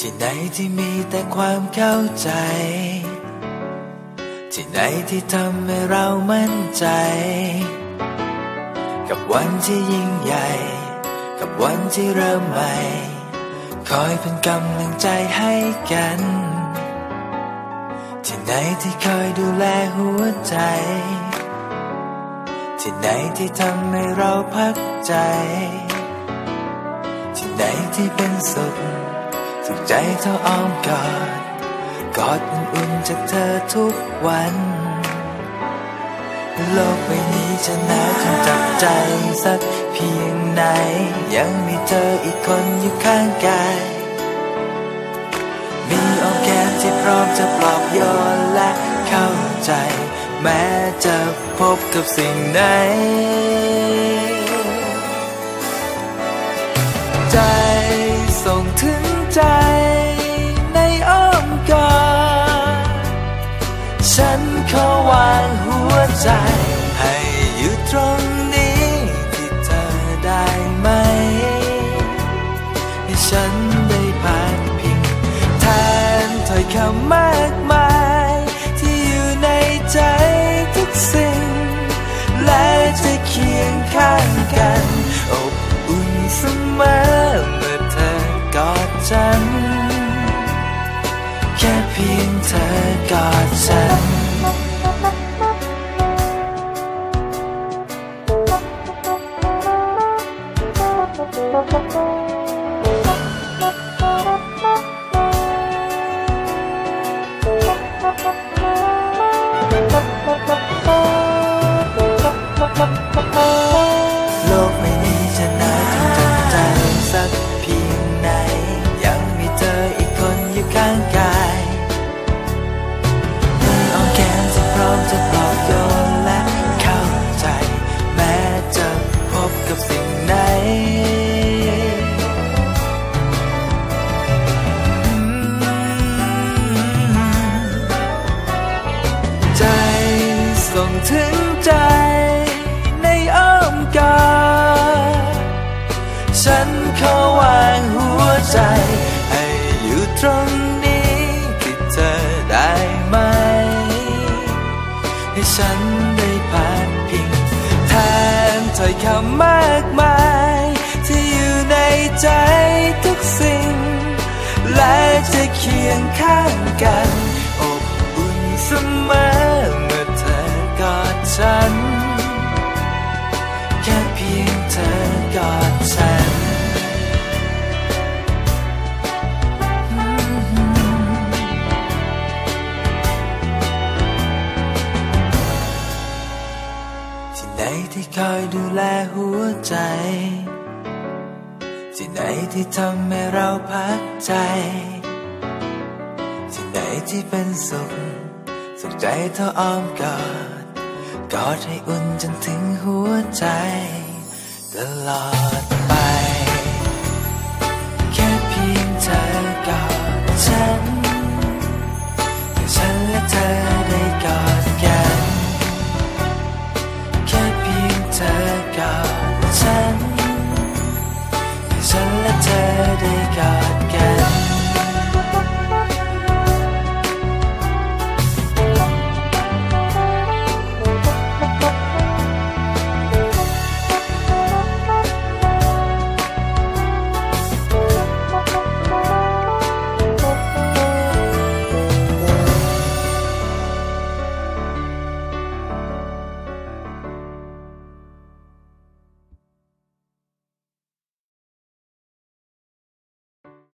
ที่ไหนที่มีแต่ความเข้าใจ ที่ไหนที่ทำให้เรามั่นใจ กับวันที่ยิ่งใหญ่ กับวันที่เริ่มใหม่ คอยเป็นกำลังใจให้กัน ที่ไหนที่คอยดูแลหัวใจ ที่ไหนที่ทำให้เราพักใจ ที่ไหนที่เป็นสุข สุขใจเท่าอ้อมกอดกอดอุ่นๆจากเธอทุกวัน โลกใบนี้จะหนาวจนจับใจสักเพียงไหน ยังมีเธออีกคนอยู่ข้างกายมีอ้อมแก้มที่พร้อมจะปลอบโยนและเข้าใจ แม้จะพบกับสิ่งไหน ฉันขอวางหัวใจ ให้อยู่ตรงนี้ที่เธอได้ไหม ให้ฉันได้ผ่านพิงแทนถ้อยคำมากมาย เธอกอดฉันโล ถึงใจในอ้อมกอดฉันขอวางหัวใจ ให้อยู่ตรงนี้ที่เธอได้ไหม ให้ฉันได้ผ่านพิงแทนถ้อยคำมากมาย ที่อยู่ในใจทุกสิ่ง และจะเคียงข้างกัน อบอุ่นเสมอ แลหัวใจ ที่ไหนที่ทำให้เราพักใจ ที่ไหนที่เป็นสุขสุขใจเธออ้อมกอดกอดให้อุ่นจนถึงหัวใจ ตลอด